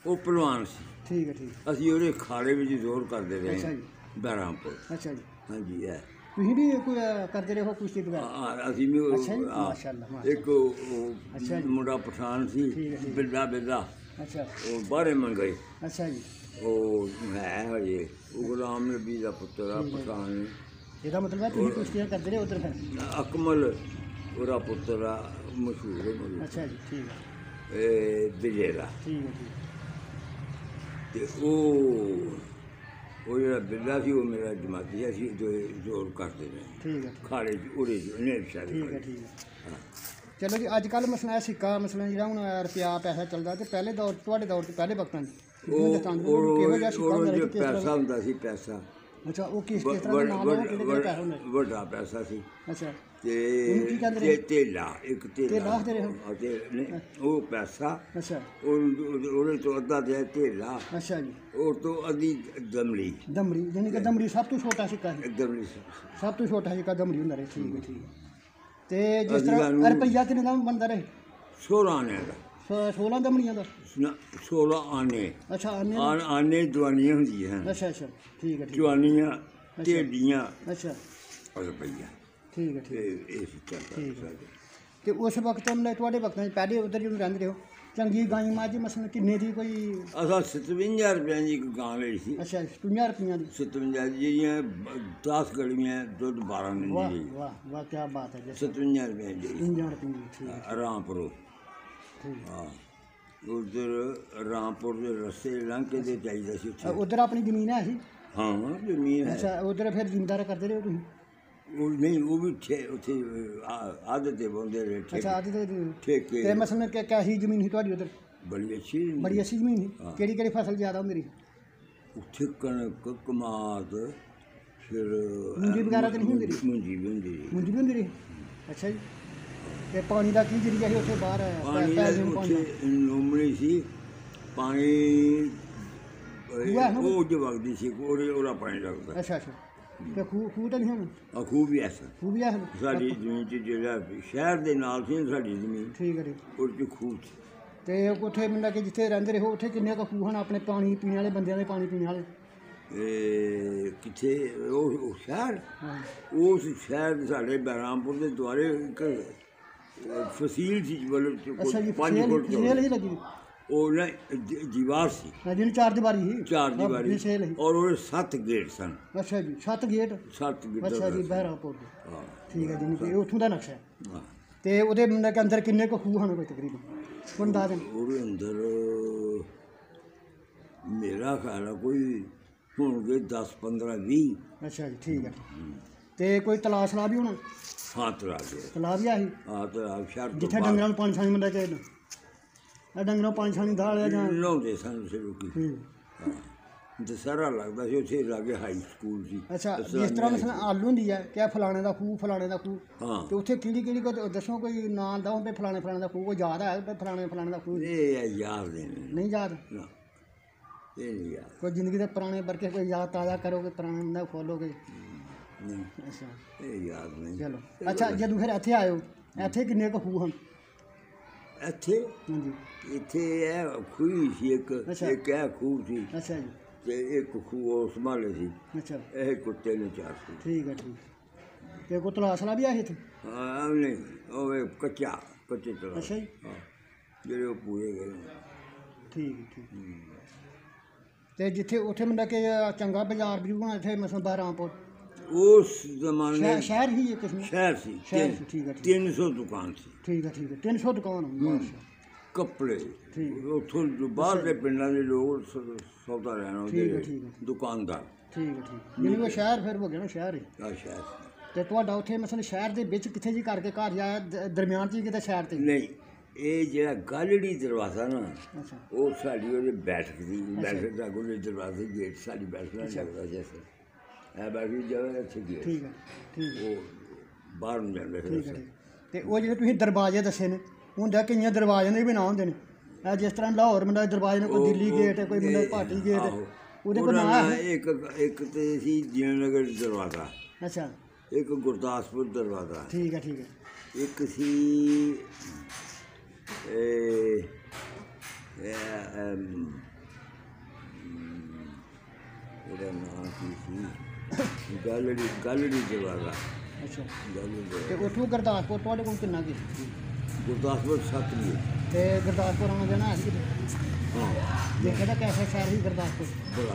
ਉਹ ਪਹਿਲਵਾਨ ਸੀ। ਠੀਕ ਹੈ ਠੀਕ ਅਸੀਂ ਉਹਦੇ ਖਾੜੇ ਵਿੱਚ ਜ਼ੋਰ ਕਰਦੇ ਅੱਛਾ ਰਹੇ ਜੀ। ਬਹਿਰਾਮਪੁਰ। ਅੱਛਾ ਜੀ। ਹਾਂਜੀ ਹੈ ਤੁਸੀਂ ਵੀ ਕੋਈ ਕਰਦੇ ਰਹੇ ਕੁਸ਼ਤੀ ਵਗੈਰਾ ਆ- ਅਸੀਂ ਵੀ ਉਹ- ਅੱਛਾ ਜੀ, ਆ, ਮਾਸ਼ਾਅੱਲਾ, ਮਾਸ਼ਾਅੱਲਾ। ਇੱਕ ਉਹ ਅੱਛਾ ਜੀ। ਮੁੰਡਾ ਪਠਾਨ ਸੀ ਠੀਕ ਹੈ, ਠੀਕ। ਬਿੱਲਾ ਬਿੱਲਾ। ਅੱਛਾ। ਉਹ ਬਾਹਰੇ ਮੰਗਈ ਅੱਛਾ ਜੀ। ਉਹ ਹੈ ਹਜੇ। ਉਹ ਗੁਲਾਮ ਨਬੀ ਦਾ ਪੁੱਤਰ ਆ ਪਠਾਨ ਇਹਦਾ ਮਤਲਬ ਹੈ ਤੁਸੀਂ ਕੁਸ਼ਤੀਆਂ ਕਰਦੇ ਰਹੇ ਉਧਰ ਫਿਰ? ਅਕਮਲ ਉਹਦਾ ਪੁੱਤਰ ਆ ਮਸ਼ਹੂਰ ਹੈ। ਮਸ਼ਹੂਰ। ਅੱਛਾ ਜੀ ਠੀਕ ਹੈ। ਇਹ ਦਾ ਠੀਕ ਹੈ ਠੀਕ ਤੇ ਉਹ ਉਹ ਜਿਹੜਾ ਬਿੱਲਾ ਸੀ ਉਹ ਮੇਰਾ ਜਮਾਤੀ ਸੀ ਦੋਏ ਜ਼ੋਰ ਕਰਦੇ ਰਹੇ ਠੀਕ ਹੈ ਖਾੜੇ ਚ ਉਹਦੇ ਚ ਉਹਨੇ ਵਿਚਾਰੇ ਠੀਕ ਹੈ ਠੀਕ ਹੈ। ਚਲੋ ਜੀ ਅੱਜ ਕੱਲ ਮਸਲਾ ਹੈ ਸਿੱਕਾ ਮਸਲਾ ਜਿਹੜਾ ਹੁਣ ਰੁਪਿਆ ਪੈਸਾ ਚੱਲਦਾ ਤੇ ਪਹਿਲੇ ਦੌਰ ਤੁਹਾਡੇ ਦੌਰ 'ਚ ਪਹਿਲੇ ਵਕਤਾਂ 'ਚ ਉਹ ਕਿਹੋ ਜਿਹਾ ਸਿੱਕਾ ਉਹ ਹੁੰਦਾ ਜੋ ਕਿਸ ਪੈਸਾ ਹੁੰਦਾ ਸੀ ਪੈਸਾ। ਅੱਛਾ ਉਹ ਕਿਸ ਕਿਸ ਤਰ੍ਹਾਂ ਦਾ ਨਾਮ ਹੈ ਉਹ ਕਿਹਦੇ ਪੈਸੇ ਵੱਡਾ ਸੀ। ਅੱਛਾ। ਤੇ ਉਹਨੂੰ ਕੀ ਕਹਿੰਦੇ ਤੇ? ਤੇਲਾ ਇੱਕ ਤੇਲਾ ਤੇਲਾ ਆਖਦੇ ਰਹੇ ਹੋ? ਅਤੇ ਨਹੀਂ ਉਹ ਪੈਸਾ ਅੱਛਾ। ਉਹ ਉਹਦੇ ਤੋਂ ਅੱਧਾ ਦੇ ਤੇਲਾ ਅੱਛਾ ਜੀ। ਉਹ ਤੋਂ ਅੱਧੀ ਦਮਲੀ ਦਮੜੀ ਯਾਨੀ ਕਿ ਦਮੜੀ ਸਭ ਤੋਂ ਛੋਟਾ ਸਿੱਕਾ ਸੀ। ਦਮਲੀ ਸਭ ਤੋਂ ਛੋਟਾ ਸਿੱਕਾ ਦਮੜੀ ਹੁੰਦਾ ਰਿਹਾ ਠੀਕ ਹੈ ਠੀਕ ਹੈ। ਤੇ ਜਿਸ ਅਸੀਂ ਤਰ੍ਹਾਂ ਸਾਨੂੰ- ਰੁਪਈਆ ਕਿੰਨੇ ਦਾ ਬੰਦਾ ਰਹੇ? 16 ਆਨੇ ਦਾ 16 ਦਮੜੀਆਂ ਦਾ? ਨਾ, 16 ਆਨੇ। ਅੱਛਾ ਆਨੇ ਆਨ ਆਨੇ ਦਵਾਨੀਆਂ ਹੁੰਦੀਆਂ ਹਨ। ਅੱਛਾ ਅੱਛਾ ਠੀਕ ਹੈ ਠੀਕ ਜਵਾਨੀਆਂ ਢੇਡੀਆਂ। ਅੱਛਾ। ਰੁਪਈਆ ਠੀਕ ਹੈ ਠੀਕ ਇਹ ਇਹ ਸਿੱਕਾ ਠੀਕ ਹੈ। ਤੇ ਉਸ ਵਕਤ ਮਤਲਬ ਤੁਹਾਡੇ ਵਕਤਾਂ 'ਚ ਪਹਿਲੇ ਉਧਰ ਜਦੋਂ ਰਹਿੰਦੇ ਹੋ ਚੰਗੀ ਗਾਈ ਮੱਝ ਮਸਲ ਕਿੰਨੇ ਦੀ ਕੋਈ? ਅਸਾਂ 57 ਰੁਪਏ ਦੀ ਇੱਕ ਗਾਂ ਲਈ ਸੀ। ਅੱਛਾ 50 ਰੁਪਈਆਂ ਦੀ। 57 ਜਿਹੜੀਆਂ 10 ਗੜੀਆਂ ਦੁੱਧ 12 ਵਾਹ ਦਿੰਦੀ ਸੀ ਵਾਹ ਵਾਹ ਕੀ ਬਾਤ ਹੈ ਜੀ। 57 ਰੁਪਏ ਦੀ 50 ਰੁਪਈਆਂ ਦੀ ਰਾਮਪੁਰੋਂ। ਠੀਕ। ਹਾਂ। ਉਧਰ ਰਾਮਪੁਰ ਦੇ ਰਸਤੇ ਲੰਘ ਕੇ ਤੇ ਚਾਹੀਦਾ ਸੀ ਉੱਥੇ। ਉਧਰ ਆਪਣੀ ਜ਼ਮੀਨ ਹੈ ਸੀ ਹਾਂ ਜ਼ਮੀਨ ਹੈ। ਅੱਛਾ ਉਧਰ ਫਿਰ ਜ਼ਿੰਦਾਰ ਕਰਦੇ ਰਹੇ ਤੁਸੀਂ? ਉਹ ਨਹੀਂ ਉਹ ਵੀ ਠੇ ਉੱਥੇ ਆਦਤ ਤੇ ਬੰਦੇ ਰਹੇ ਅੱਛਾ ਠੇਕੇ ਆਦੀ ਤੇ ਤੇ ਠੇਕੇ ਮਸਲ ਕਿ ਕਿਹੀ ਜ਼ਮੀਨ ਸੀ ਤੁਹਾਡੀ ਉਧਰ? ਬੜੀ ਅੱਛੀ ਬੜੀ ਅੱਛੀ ਜ਼ਮੀਨ ਸੀ। ਕਿਹੜੀ ਕਿਹੜੀ ਫਸਲ ਜ਼ਿਆਦਾ ਹੁੰਦੀ ਰਹੀ? ਉੱਥੇ ਕਣਕ ਕਮਾਦ ਫਿਰ ਮੂੰਜੀ ਵਗੈਰਾ ਤਾਂ ਨਹੀਂ ਹੁੰਦੀ? ਮੁੰਜੀ ਵੀ ਹੁੰਦੀ ਮੁੰਜੀ ਵੀ ਹੁੰਦੀ ਅੱਛਾ ਜੀ। ਤੇ ਪਾਣੀ ਦਾ ਕੀ ਜਰੀਆ ਸੀ ਉੱਥੇ ਬਾਹਰ ਜਾਣ ਪਾਣੀ ਦਾ? ਉੱਥੇ ਨੋਮਣੀ ਸੀ ਪਾਣੀ? ਉਹ ਜੋ ਵਗਦੀ ਸੀ ਉਹਦੇ ਉਹਦਾ ਪਾਣੀ ਲੱਗਦਾ। ਅੱਛਾ ਅੱਛਾ। ਤੇ ਖੂਹ ਖੂਹ ਤਾਂ ਨਹੀਂ ਹੁਣ? ਆ ਖੂਹ ਵੀ ਐਸਾ ਖੂਹ ਵੀ ਹੈ ਸਾਡੀ ਜ਼ਮੀਨ 'ਚ ਜਿਹੜਾ ਸ਼ਹਿਰ ਦੇ ਨਾਲ ਸੀ ਸਾਡੀ ਜ਼ਮੀਨ ਠੀਕ ਹੈ ਠੀਕ ਉਹਦੇ 'ਚ ਖੂਹ ਸੀ। ਤੇ ਉੱਥੇ ਮੰਨ ਕਿ ਜਿੱਥੇ ਰਹਿੰਦੇ ਰਹੋ ਉੱਥੇ ਕਿੰਨੇ ਕੁ ਖੂਹ ਹਨ ਆਪਣੇ ਪਾਣੀ ਪੀਣ ਵਾਲੇ ਬੰਦਿਆਂ ਦੇ ਪਾਣੀ ਪੀਣ ਵਾਲੇ? ਕਿੱਥੇ? ਉਹ ਉਹ ਸ਼ਹਿਰ? ਉਸ ਸ਼ਹਿਰ ਸਾਡੇ ਬਹਿਰਾਮਪੁਰ ਦੇ ਦੁਆਰੇ ਇੱਕ ਫਸੀਲ ਸੀ ਮਤਲਬ ਚ ਅੱਛਾ ਜੀ ਕੋਈ ਪੰਜ ਫਸੇਲ ਫੁੱਟ ਫਸੇਲ ਤੋਂ। ਹੀ ਲੱਗੀ ਉਹ ਨਾ ਦੀਵਾਰ ਸੀ। ਹਾਂ ਜਿਹਨੂੰ ਚਾਰ ਦੀਵਾਰੀ ਸੀ? ਚਾਰ ਹਾਂ, ਦੀਵਾਰੀ ਫਸੇਲ ਸੀ। ਔਰ ਉਹਦੇ ਸੱਤ ਗੇਟ ਸਨ। ਅੱਛਾ ਜੀ ਸੱਤ ਗੇਟ? ਸੱਤ ਗੇਟ ਅੱਛਾ ਜੀ ਬਹਿਰਾਪੁਰ ਦੇ। ਹਾਂ। ਠੀਕ ਹੈ ਜੀ ਇਹ ਉੱਥੋਂ ਦਾ ਨਕਸ਼ਾ ਹੈ। ਤੇ ਉਹਦੇ ਮੰਨ ਕੇ ਅੰਦਰ ਕਿੰਨੇ ਕੁ ਖੂਹ ਹਨ ਕੋਈ ਤਕਰੀਬਨ? ਦੱਸ ਦੇਣ ਉਹਦੇ ਅੰਦਰ ਮੇਰਾ ਖਿਆਲ ਹੈ ਕੋਈ ਹੋਣਗੇ 10 15 20 ਅੱਛਾ ਜੀ ਠੀਕ ਹੈ। ਤੇ ਕੋਈ ਤਲਾਸ਼ ਸਲਾਹ ਵੀ ਹੋਣਾ? ਹੱਥ ਲਾ ਕੇ ਤਲਾਬ ਵੀ ਆਹੀ? ਆ ਤਾਂ ਸ਼ਰਤ ਤੋਂ ਜਿੱਥੇ ਡੰਗਰਾਂ ਨੂੰ ਪਾਣੀ ਛਾਣੀ ਮੰਦਾ ਚਾਹੀਦਾ ਇਹ ਡੰਗਰਾਂ ਨੂੰ ਪਾਣੀ ਛਾਣੀ ਦਾਲਿਆ ਜਾਂ? ਲਾਉਂਦੇ ਸਨ ਸਿਰੋਂ ਕੀ। ਹੂੰ। ਦਸਹਿਰਾ ਲੱਗਦਾ ਸੀ ਉੱਥੇ ਲਾਗੇ ਹਾਈ ਸਕੂਲ ਸੀ। ਅੱਛਾ ਜਿਸ ਤਰ੍ਹਾਂ ਮਸਲਾ ਆਲੂ ਹੁੰਦੀ ਹੈ ਕਿ ਫਲਾਣੇ ਦਾ ਖੂਹ ਫਲਾਣੇ ਦਾ ਖੂਹ? ਹਾਂ। ਤੇ ਉੱਥੇ ਕਿਹੜੀ ਕਿਹੜੀ ਕੋਈ ਦੱਸੋ ਕੋਈ ਨਾਂ ਦਾ ਹੁੰਦੇ ਫਲਾਣੇ ਫਲਾਣੇ ਦਾ ਖੂਹ ਕੋਈ ਯਾਦ ਹੈ ਵੀ ਫਲਾਣੇ ਫਲਾਣੇ ਦਾ ਖੂਹ? ਇਹ ਹੈ ਯਾਦ ਦੇ ਨੇ ਨਹੀਂ ਯਾਦ? ਨਾ ਇਹ ਨਹੀਂ ਯਾਦ। ਕੋਈ ਜ਼ਿੰਦਗੀ ਦੇ ਪੁਰਾਣੇ ਵਰਕੇ ਕੋਈ ਯਾਦ ਤਾਜ਼ਾ ਕਰੋਗੇ ਪੁਰਾਣੇ ਨਾ ਖੋਲੋਗੇ? ਨਹੀਂ ਅੱਛਾ ਇਹ ਯਾਦ ਨਹੀਂ। ਚਲੋ। ਅੱਛਾ ਜਦੋਂ ਫਿਰ ਇੱਥੇ ਆਇਓ ਇੱਥੇ ਕਿੰਨੇ ਕੁ ਖੂਹ ਹਨ? ਇੱਥੇ? ਹਾਂਜੀ। ਇੱਥੇ ਇਹ ਖੂਹ ਸੀ ਇੱਕ ਅੱਛਾ। ਇੱਕ ਇਹ ਖੂਹ ਸੀ। ਅੱਛਾ ਜੀ। ਤੇ ਇੱਕ ਖੂਹ ਉਸ ਮਾਲੇ ਸੀ। ਅੱਛਾ। ਇਹ ਕੁੱਤੇ ਨੇ ਚਾਰ ਸੀ। ਠੀਕ ਹੈ ਠੀਕ। ਤੇ ਕੋ ਤਲਾਸਲਾ ਵੀ ਆਏ ਇੱਥੇ? ਹਾਂ ਨਹੀਂ ਉਹ ਇਹ ਕੱਚਾ ਕੱਚੇ ਤਲਾ ਅੱਛਾ ਜੀ। ਹਾਂ ਜਿਹੜੇ ਉਹ ਪੂਰੇ ਗਏ ਠੀਕ ਹੈ, ਠੀਕ ਤੇ ਜਿੱਥੇ ਉੱਥੇ ਮੰਦਾ ਕਿ ਚੰਗਾ ਬਾਜ਼ਾਰ ਵੀ ਹੋਣਾ ਇੱਥੇ ਮਸਲ ਬਾਰਾਂਪੁਰ ਉਸ ਜ਼ਮਾਨੇ ਸ਼ਹਿਰ ਹੀ ਇੱਕ ਕਿਸਮ ਸ਼ਹਿਰ ਸੀ ਸ਼ਹਿਰ ਸੀ, ਠੀਕ ਹੈ, ਠੀਕ 300 ਦੁਕਾਨ ਸੀ। ਠੀਕ ਹੈ ਠੀਕ ਹੈ। 300 ਦੁਕਾਨ ਹੋਣੀ ਕੱਪੜੇ। ਠੀਕ। ਉੱਥੋਂ ਜੋ ਬਾਹਰ ਦੇ ਪਿੰਡਾਂ ਦੇ ਲੋਕ ਸ- ਸੌਦਾ ਲੈਣ ਠੀਕ ਹੈ, ਉਹਦੇ ਠੀਕ ਹੈ। ਦੁਕਾਨਦਾਰ। ਠੀਕ ਹੈ ਠੀਕ ਨਹੀਂ ਉਹ ਸ਼ਹਿਰ ਫਿਰ ਹੋ ਗਿਆ ਨਾ ਸ਼ਹਿਰ ਹੀ। ਆ ਸ਼ਹਿਰ ਤੇ ਤੁਹਾਡਾ ਉੱਥੇ ਮਸਲ ਸ਼ਹਿਰ ਦੇ ਵਿੱਚ ਕਿੱਥੇ ਜੀ ਕਰਕੇ ਘਰ ਜਾਂ ਦ- ਦਰਮਿਆਨ ਚ ਹੀ ਕਿਤੇ ਸ਼ਹਿਰ ਤੇ? ਨਹੀਂ ਇਹ ਜਿਹੜਾ ਗਾਲੜੀ ਦਰਵਾਜ਼ਾ ਨਾ ਅੱਛਾ। ਉਹ ਸਾਡੀ ਉਹਦੇ ਬੈਠਕ ਦੀ ਬੈਠਕ ਦਾ ਕੋਲੇ ਦਰਵਾਜ਼ੇ ਗੇਟ ਸਾਡੀ ਨਾਲ ਲੱਗਦਾ ਜੈਸੇ ਇਹ ਬੈਠੀ ਜਗ੍ਹਾ ਇੱਥੇ ਗੇਟ ਠੀਕ ਹੈ ਠੀਕ ਹੈ, ਉਹ ਬਾਹਰ ਨੂੰ ਜਾਂਦੇ ਠੀਕ ਹੈ ਫਿਰ ਠੀਕ। ਤੇ ਉਹ ਜਿਹੜੇ ਤੁਸੀਂ ਦਰਵਾਜ਼ੇ ਦੱਸੇ ਨੇ ਹੁੰਦਾ ਕਈਆਂ ਦਰਵਾਜ਼ਿਆਂ ਦੇ ਵੀ ਨਾਂ ਹੁੰਦੇ ਨੇ। ਇਹ ਜਿਸ ਤਰ੍ਹਾਂ ਲਾਹੌਰ ਮੰਦਾ ਦਰਵਾਜ਼ੇ ਨੇ ਕੋਈ ਦਿੱਲੀ ਗੇਟ ਹੈ ਕੋਈ ਮੰਦਾ ਭਾਟੀ ਗੇਟ ਹੈ ਆਹੋ। ਉਹਦੇ ਕੋਲ ਉਹਦਾ ਨਾਂ ਨਾਂ ਹੈ? ਇੱਕ ਇੱਕ ਤੇ ਸੀ ਜੀਨਗਰ ਦਰਵਾਜ਼ਾ। ਅੱਛਾ। ਇੱਕ ਗੁਰਦਾਸਪੁਰ ਦਰਵਾਜ਼ਾ। ਠੀਕ ਹੈ ਠੀਕ ਹੈ। ਇੱਕ ਸੀ ਇਹ ਇਹ, ਅਮ, ਉਹਦਾ ਨਾਮ ਕੀ ਸੀ? ਗੈਲਰੀ ਗੈਲਰੀ ਦਰਵਾਜ਼ਾ ਅੱਛਾ। ਗੈਲਰੀ ਤੇ ਦਰਵਾਜ਼ਾ ਉੱਥੋਂ ਗੁਰਦਾਸਪੁਰ ਤੁਹਾਡੇ ਕੋਲ ਕਿੰਨਾ ਕੀ? ਗੁਰਦਾਸਪੁਰ ਸੱਤ ਵੀ ਤੇ ਗੁਰਦਾਸਪੁਰ ਆਉਣਾ ਜਾਣਾ ਹੈ ਕਿਤੇ? ਹਾਂ। ਦੇਖਿਆ ਤਾਂ ਕੈਸਾ ਸ਼ਹਿਰ ਹੀ ਗੁਰਦਾਸਪੁਰ? ਬੜਾ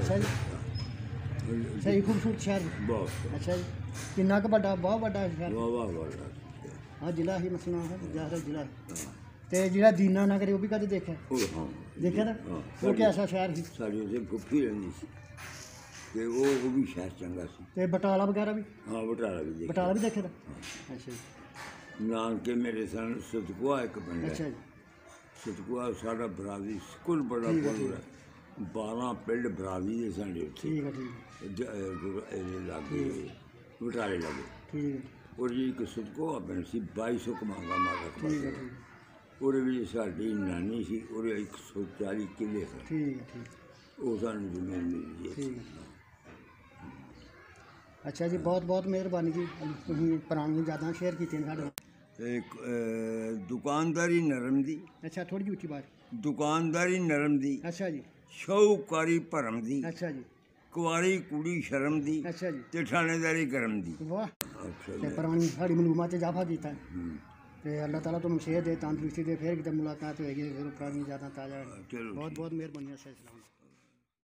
ਅੱਛਾ ਜੀ। ਸਹੀ ਖੂਬਸੂਰਤ ਸ਼ਹਿਰ ਬਹੁਤ। ਅੱਛਾ ਜੀ। ਕਿੰਨਾ ਕੁ ਵੱਡਾ ਬਹੁਤ ਵੱਡਾ ਸ਼ਹਿਰ? ਵਾਹ ਵਾਹ ਵਾਹ ਹਾਂ ਜ਼ਿਲ੍ਹਾ ਹੀ ਮਸਲਾ ਹੈ ਜ਼ਿਆਦਾ ਜ਼ਿਲ੍ਹਾ ਹੈ। ਤੇ ਜਿਹੜਾ ਦੀਨਾ ਨਗਰ ਉਹ ਵੀ ਕਦੇ ਦੇਖਿਆ? ਉਹ ਹਾਂ। ਦੇਖਿਆ ਨਾ ਹਾਂ, ਉਹ ਕਿਹਦਾ ਸ਼ਹਿਰ ਸੀ? ਸਾਡੀ ਉੱਥੇ ਫੁੱਫੀ ਰਹਿੰਦੀ ਸੀ। ਤੇ ਉਹ ਉਹ ਵੀ ਸ਼ਹਿਰ ਚੰਗਾ ਸੀ। ਤੇ ਬਟਾਲਾ ਵਗੈਰਾ ਵੀ? ਹਾਂ ਬਟਾਲਾ ਵੀ ਦੇਖਿਆ। ਬਟਾਲਾ ਵੀ ਦੇਖਿਆ ਅੱਛਾ ਜੀ। ਨਾਨਕੇ ਮੇਰੇ ਸਨ ਸਤਕੂਆ ਇੱਕ ਪਿੰਡ ਅੱਛਾ ਹੈ ਜੀ। ਸਤਕੂਆ ਸਾਡਾ ਬਰਾਦਰੀ ਸਕੂਲ ਬੜਾ ਹੈ 12 ਪਿੰਡ ਬਰਾਦਰੀ ਦੇ ਸਾਡੇ ਉੱਥੇ। ਠੀਕ ਹੈ ਠੀਕ ਹੈ। ਜ- ਅਹ ਗੁਰ- ਇਹਦੇ ਲਾਗੇ ਬਟਾਲੇ ਲਾਗੇ। ਠੀਕ ਹੈ। ਔਰ ਜੀ ਇੱਕ ਸਤਕੂਆ ਪਿੰਡ ਸੀ 2200 ਕਮਾਂਗਾ ਮਾਰਾ ਠੀਕ ਹੈ ਠੀਕ ਹੈ, ਉਹਦੇ ਵਿੱਚ ਸਾਡੀ ਨਾਨੀ ਸੀ ਉਹਦੇ 140 ਕਿੱਲੇ ਸਨ। ਠੀਕ ਹੈ ਠੀਕ ਹੈ, ਉਹ ਸਾਨੂੰ ਜ਼ਮੀਨ ਮਿਲੀ ਜੀ। ਠੀਕ ਹੈ। ਅੱਛਾ ਜੀ ਬਹੁਤ ਬਹੁਤ ਮਿਹਰਬਾਨੀ ਜੀ ਤੁਸੀਂ ਪੁਰਾਣੀਆਂ ਯਾਦਾਂ ਸ਼ੇਅਰ ਕੀਤੀਆਂ ਸਾਡੇ ਨਾਲ ਇੱਕ ਅਹ, ਦੁਕਾਨਦਾਰੀ ਨਰਮ ਦੀ ਅੱਛਾ ਥੋੜੀ ਜਿਹੀ ਉੱਚੀ ਬਾਤ ਦੁਕਾਨਦਾਰੀ ਨਰਮ ਦੀ ਅੱਛਾ ਜੀ ਸ਼ੌਕਾਰੀ ਭਰਮ ਦੀ ਅੱਛਾ ਜੀ ਕੁਆਰੀ ਕੁੜੀ ਸ਼ਰਮ ਦੀ ਅੱਛਾ ਜੀ ਤੇ ਥਾਣੇਦਾਰੀ ਕਰਮ ਦੀ ਵਾਹ ਅੱਛਾ ਤੇ ਜੀ ਪੁਰਾਣੀ ਸਾਡੀ ਮਲੂਮਾਤ 'ਚ ਇਜ਼ਾਫਾ ਕੀਤਾ ਹੈ। ਹੂੰ। ਤੇ ਅੱਲਾਹ ਤਾਲਾ ਤੁਹਾਨੂੰ ਸਿਹਤ ਦੇ ਤੰਦਰੁਸਤੀ ਦੇ ਫਿਰ ਕਿਤੇ ਮੁਲਾਕਾਤ ਹੋਏਗੀ ਫਿਰ ਪੁਰਾਣੀ ਯਾਦਾਂ ਤਾਜ਼ਾ ਚਲੋ ਬਹੁਤ ਬਹੁਤ ਮਿਹਰਬਾਨੀ ਹੈ ਸਲਾਮ